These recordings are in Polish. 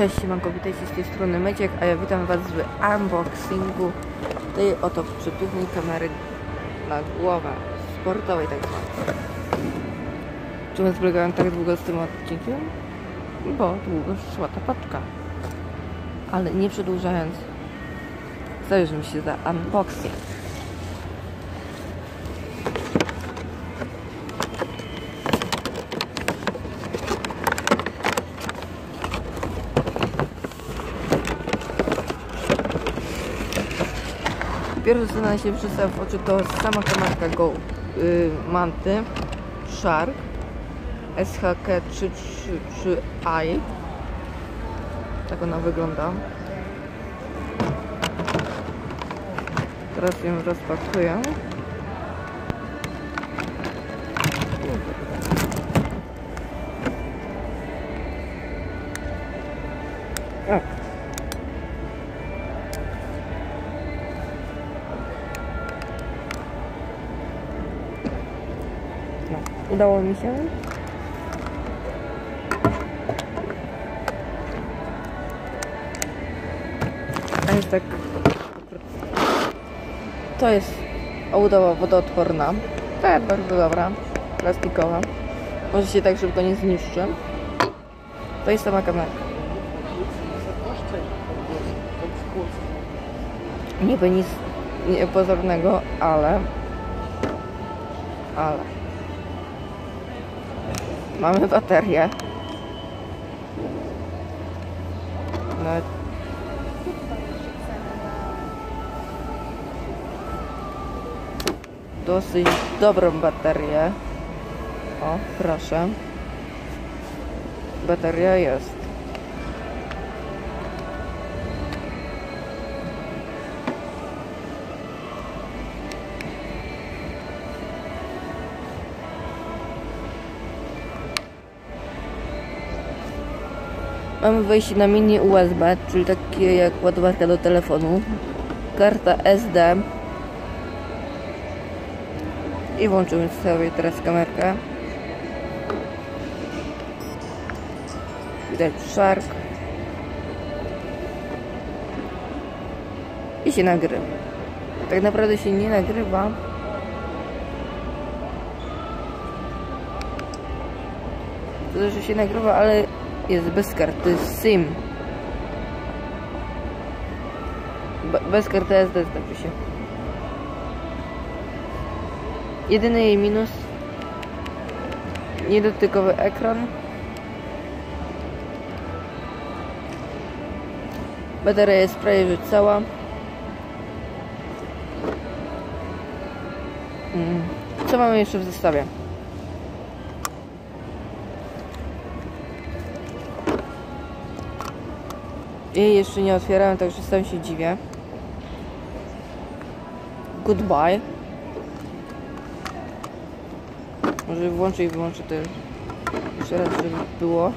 Cześć, siemanko, witajcie z tej strony Meciek, a ja witam was w unboxingu tej oto przepięknej kamery na głowę sportowej tak zwanej. Czemu zbiegałem tak długo z tym odcinkiem? Bo długo szła ta paczka. Ale nie przedłużając, zabierzmy się za unboxing. Pierwsze co nam się rzuca w oczy to sama kamerka Go y, Manty Shark SHK333i Tak ona wygląda. Teraz ją rozpakuję O. udało mi się. A jest tak. To jest obudowa wodoodporna. Jest bardzo dobra. Plastikowa. Może się tak szybko nie zniszczy. To jest sama kamerka. Niby nic niepozornego, ale ale mamy baterię. No. Dosyć dobrą baterię. O proszę. Bateria jest Mamy wejście na mini USB, czyli takie jak ładowarka do telefonu. Karta SD. I włączymy sobie teraz kamerkę. Widać Shark. I się nagrywa. Tak naprawdę się nie nagrywa. To, że się nagrywa, ale jest bez karty SIM. Be bez karty SD znaczy się. Jedyny jej minus niedotykowy ekran. Bateria jest prawie że cała. Mm. Co mamy jeszcze w zestawie? Jej jeszcze nie otwierałem, także sam się dziwię. Goodbye. Może włączę i wyłączę to jeszcze raz, żeby było.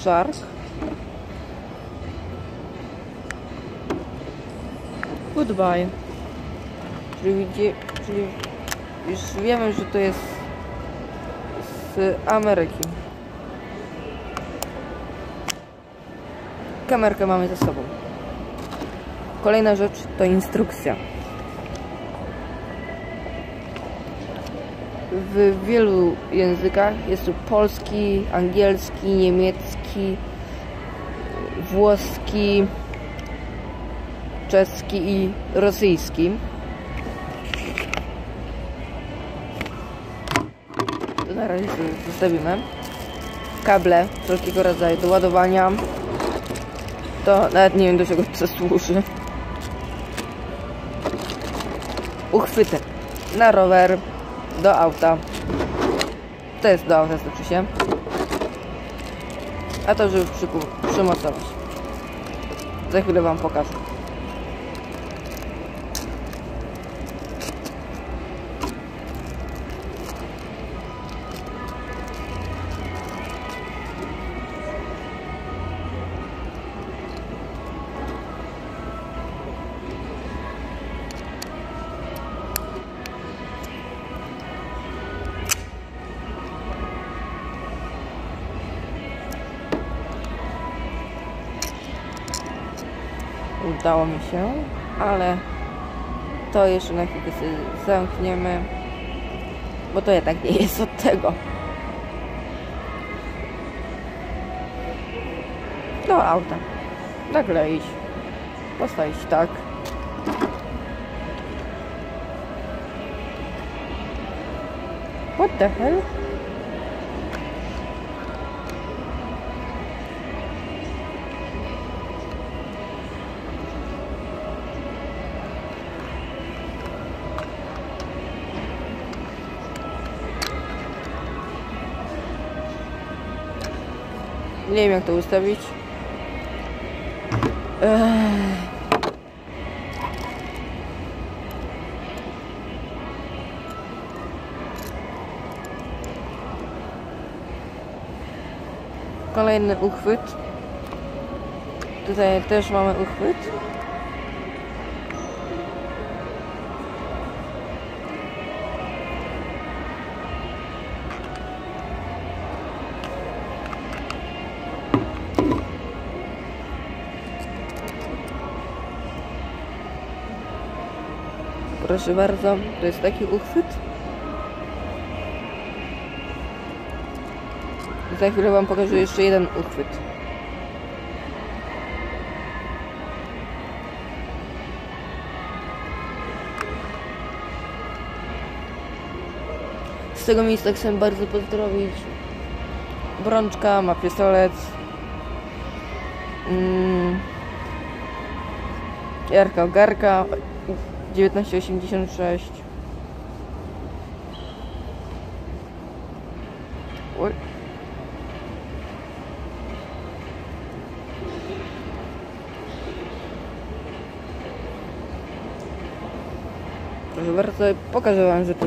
Shark. Goodbye. Czyli, czyli już wiemy, że to jest z Ameryki. Kamerkę mamy ze sobą. Kolejna rzecz to instrukcja. W wielu językach jest tu polski, angielski, niemiecki, włoski, czeski i rosyjski. To na razie zostawimy. Kable wszelkiego rodzaju do ładowania. To nawet nie wiem do czego to służy. Uchwyty na rower, do auta. To jest do auta, znaczy się. A to, żeby przymocować. Za chwilę Wam pokażę. Udało mi się, ale to jeszcze na chwilkę sobie zamkniemy, bo to jednak nie jest od tego. Do auta. Nakleić. Postawić tak. What the hell? Nie wiem jak to ustawić. Kolejny uchwyt. Tutaj też mamy uchwyt. Proszę bardzo, to jest taki uchwyt. Za chwilę Wam pokażę jeszcze jeden uchwyt. Z tego miejsca chcę bardzo pozdrowić Brączka, ma pistolet. Mm. Jarka Ogarka 1986 Oj. Proszę bardzo, pokażę wam, że to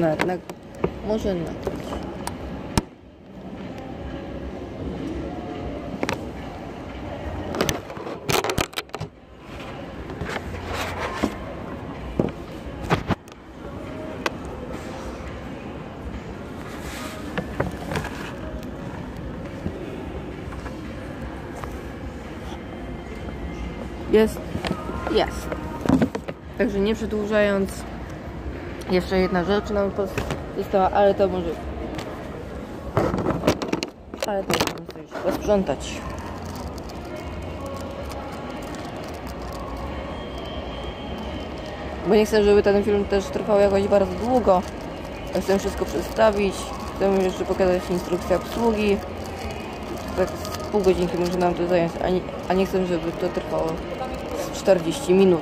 Jest, jest. Także nie przedłużając, jeszcze jedna rzecz nam została, ale to może. Ale to możemy sobie już posprzątać. Bo nie chcę, żeby ten film też trwał jakoś bardzo długo. Chcę wszystko przedstawić. Chcę jeszcze pokazać instrukcję obsługi. Pół godzinki może nam to zająć, a nie, a nie chcę, żeby to trwało z 40 minut.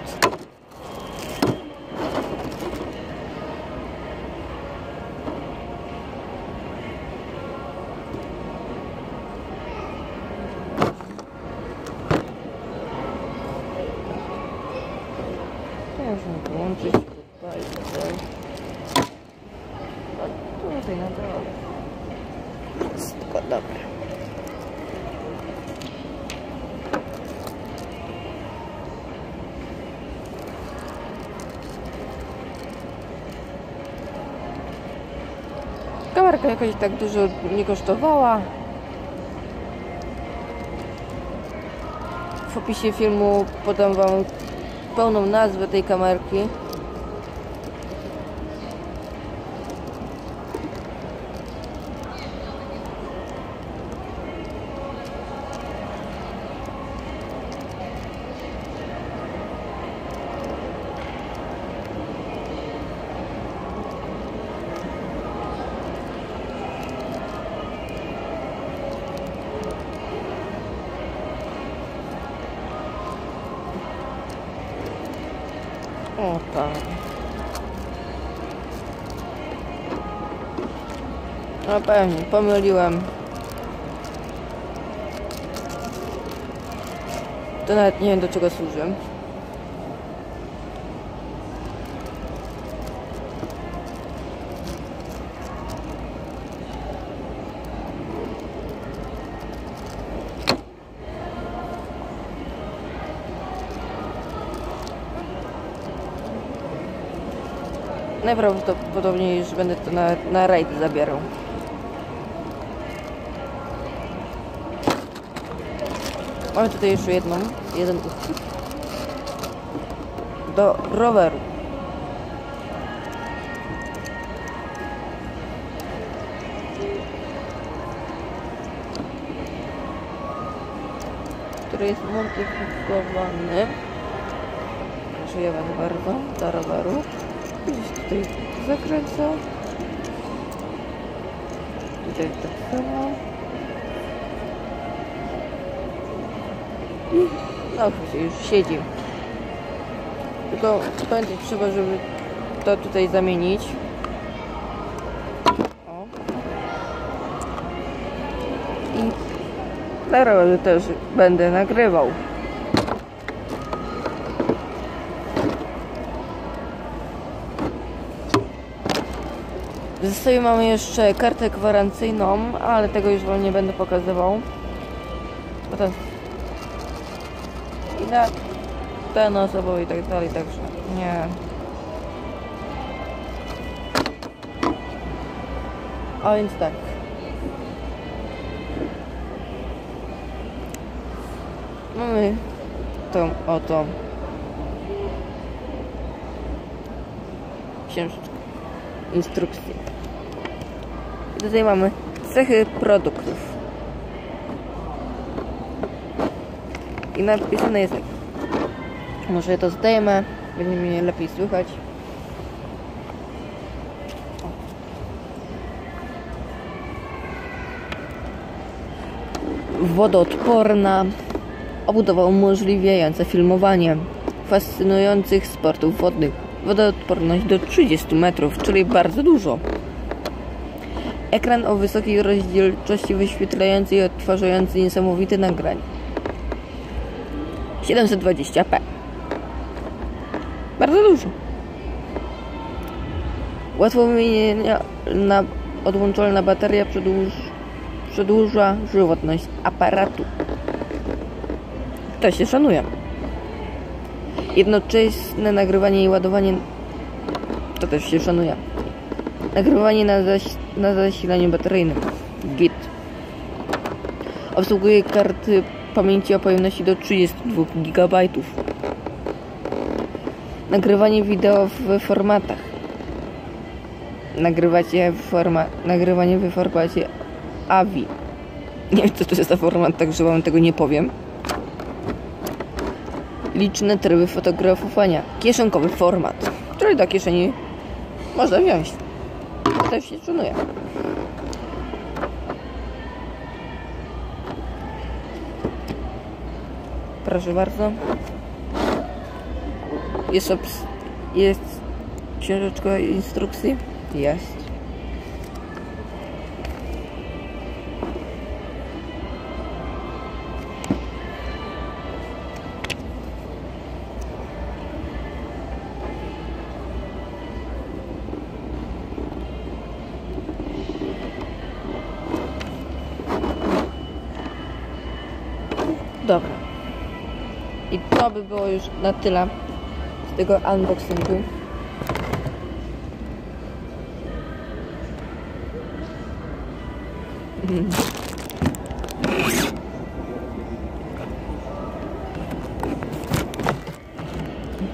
To możemy połączyć tutaj, tutaj. A tutaj na dole. Wszystko dobre. Kamerka jakoś tak dużo nie kosztowała. W opisie filmu podam Wam pełną nazwę tej kamerki. Tak. No pewnie, pomyliłem. To nawet nie wiem do czego służy. Najprawdopodobniej już będę to na, na rajd zabierał. Mamy tutaj jeszcze jedną, jeden uchwyt. do roweru. który jest modyfikowany. Was bardzo, do roweru. Tutaj zakręca. Tutaj tak samo. I no już siedzi. Tylko pamiętać trzeba, żeby to tutaj zamienić. O. I na rowerze też będę nagrywał. W zestawie mamy jeszcze kartę gwarancyjną, ale tego już Wam nie będę pokazywał. Potem i na ten osobowy i tak dalej, także nie. A więc tak. Mamy tą oto książeczkę, instrukcję. Tutaj mamy cechy produktów. I napisane jest tak. Może to zdejmę, będzie mnie lepiej słychać. Wodoodporna, obudowa umożliwiająca filmowanie fascynujących sportów wodnych. Wodoodporność do 30 metrów, czyli bardzo dużo. Ekran o wysokiej rozdzielczości wyświetlający i odtwarzający niesamowite nagranie. 720p. Bardzo dużo. Łatwo wymienienia na odłączalna bateria przedłuż, przedłuża żywotność aparatu. To się szanuje. Jednoczesne nagrywanie i ładowanie to też się szanuje. Nagrywanie na, zaś, na zasilaniu bateryjnym. Git. Obsługuje karty pamięci o pojemności do 32 GB. Nagrywanie wideo w formatach. Nagrywacie forma, nagrywanie w formacie AVI. Nie wiem co to jest za format, także wam tego nie powiem. Liczne tryby fotografowania. Kieszonkowy format, który do kieszeni można wziąć. Też się szanuje. Proszę bardzo. Jest, jest książeczka instrukcji? Jest. Dobra. I to by było już na tyle z tego unboxingu.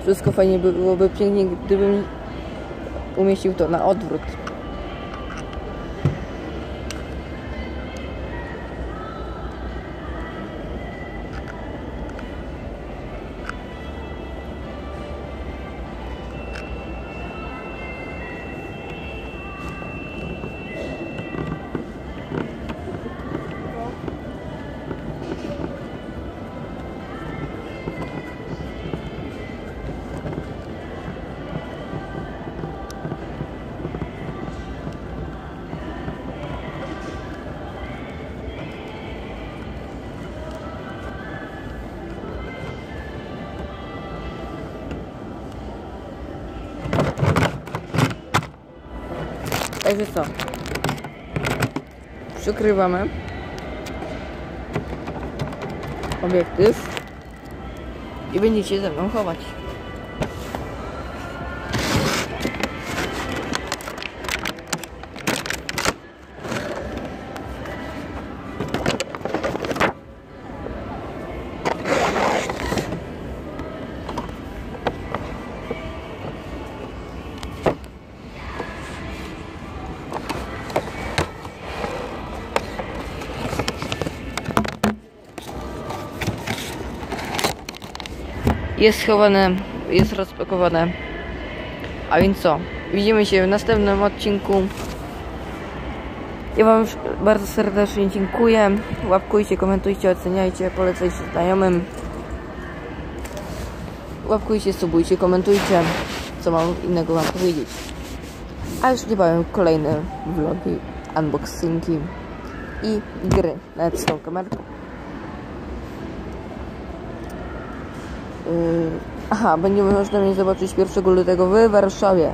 Wszystko fajnie by byłoby pięknie, gdybym umieścił to na odwrót. Także co? Przykrywamy obiektyw i będziecie ze mną chować. Jest schowane, jest rozpakowane. A więc co? Widzimy się w następnym odcinku. Ja Wam bardzo serdecznie dziękuję. Łapkujcie, komentujcie, oceniajcie, polecajcie znajomym. Łapkujcie, subujcie, komentujcie, co mam innego Wam powiedzieć. A już niebawem kolejne vlogi, unboxingi i gry nawet z tą kamerką. Aha, będzie można mnie zobaczyć 1 lutego w Warszawie.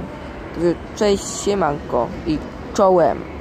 Cześć, siemanko i czołem.